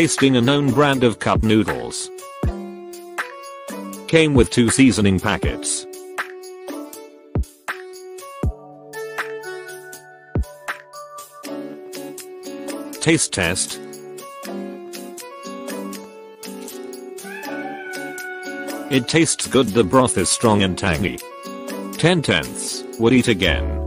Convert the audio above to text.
Tasting a known brand of cup noodles. Came with two seasoning packets. Taste test. It tastes good the broth is strong and tangy. 10 tenths, would eat again.